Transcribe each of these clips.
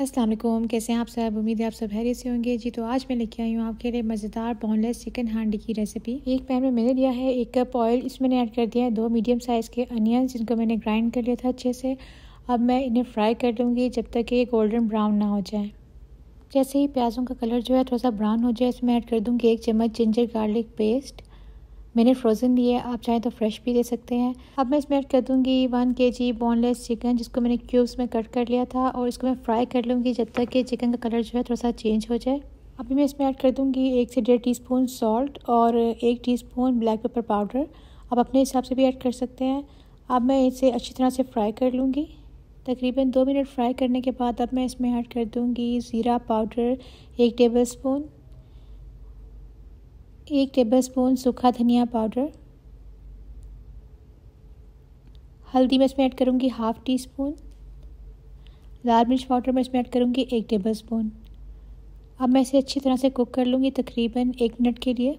अस्सलाम वालेकुम कैसे हैं आप सब? उम्मीद है आप सब हैरियत से होंगे। जी तो आज मैं लेके आई हूँ आपके लिए मज़ेदार बोनलेस चिकन हांडी की रेसिपी एक पैन में मैंने लिया है एक कप ऑयल इसमें मैंने ऐड कर दिया है दो मीडियम साइज़ के अनियन जिनको मैंने ग्राइंड कर लिया था अच्छे से। अब मैं इन्हें फ्राई कर लूँगी जब तक ये गोल्डन ब्राउन ना हो जाए। जैसे ही प्याज़ों का कलर जो है थोड़ा सा ब्राउन हो जाए, इसमें ऐड कर दूँगी एक चम्मच जिंजर गार्लिक पेस्ट मैंने फ्रोज़न लिए आप चाहें तो फ्रेश भी दे सकते हैं। अब मैं इसमें ऐड कर दूँगी वन के जी बोनलेस चिकन जिसको मैंने क्यूब्स में कट कर लिया था और इसको मैं फ्राई कर लूँगी जब तक कि चिकन का कलर जो है थोड़ा सा चेंज हो जाए। अभी मैं इसमें ऐड कर दूँगी एक से डेढ़ टी स्पून सॉल्ट और एक teaspoon black pepper powder आप अपने हिसाब से भी ऐड कर सकते हैं। अब मैं इसे अच्छी तरह से फ्राई कर लूँगी। तकरीबन दो मिनट फ्राई करने के बाद अब मैं इसमें ऐड कर दूँगी ज़ीरा पाउडर एक टेबल स्पून एक टेबलस्पून सूखा धनिया पाउडर हल्दी मैं इसमें ऐड करूँगी हाफ़ टी स्पून लाल मिर्च पाउडर मैं इसमें ऐड करूँगी एक टेबल स्पून अब मैं इसे अच्छी तरह से कुक कर लूँगी तकरीबन एक मिनट के लिए.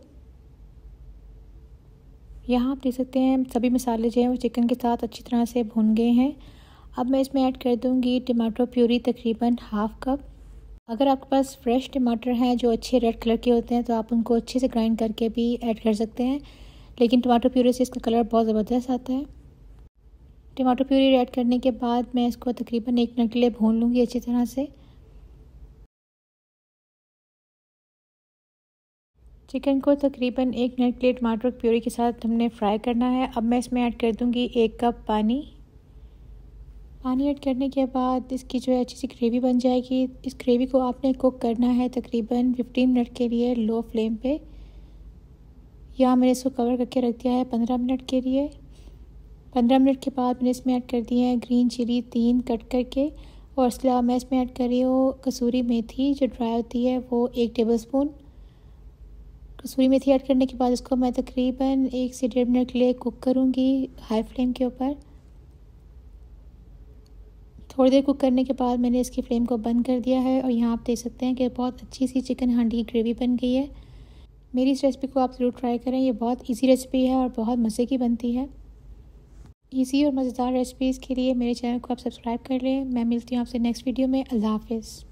यहाँ आप देख सकते हैं सभी मसाले जो हैं वो चिकन के साथ अच्छी तरह से भुन गए हैं. अब मैं इसमें ऐड कर दूँगी टमाटो प्यूरी तकरीबन हाफ़ कप अगर आपके पास फ्रेश टमाटर हैं जो अच्छे रेड कलर के होते हैं तो आप उनको अच्छे से ग्राइंड करके भी ऐड कर सकते हैं। लेकिन टमाटर प्यूरी से इसका कलर बहुत ज़बरदस्त आता है। टमाटर प्यूरी ऐड करने के बाद मैं इसको तकरीबन एक मिनट के लिए भून लूँगी अच्छी तरह से। चिकन को तकरीबन एक मिनट के लिए टमाटर प्यूरी के साथ हमने फ्राई करना है। अब मैं इसमें ऐड कर दूँगी एक कप पानी। पानी ऐड करने के बाद इसकी जो है अच्छी सी ग्रेवी बन जाएगी। इस ग्रेवी को आपने कुक करना है तकरीबन 15 मिनट के लिए लो फ्लेम पे। या मैंने इसको कवर करके रख दिया है 15 मिनट के लिए। 15 मिनट के बाद मैंने इसमें ऐड कर दिए हैं ग्रीन चिली तीन कट करके। और इसके अलावा मैं इसमें ऐड कर रही हूँ कसूरी मेथी जो ड्राई होती है वो एक टेबल स्पून कसूरी मेथी ऐड करने के बाद इसको मैं तकरीबन एक से डेढ़ मिनट के लिए कुक करूँगी हाई फ्लेम के ऊपर। थोड़ी देर कुक करने के बाद मैंने इसकी फ्लेम को बंद कर दिया है और यहाँ आप देख सकते हैं कि बहुत अच्छी सी चिकन हांडी ग्रेवी बन गई है। मेरी इस रेसिपी को आप ज़रूर ट्राई करें, ये बहुत इजी रेसिपी है और बहुत मज़े की बनती है। इजी और मज़ेदार रेसिपीज़ के लिए मेरे चैनल को आप सब्सक्राइब कर लें। मैं मिलती हूँ आपसे नेक्स्ट वीडियो में। अल्लाह हाफिज़।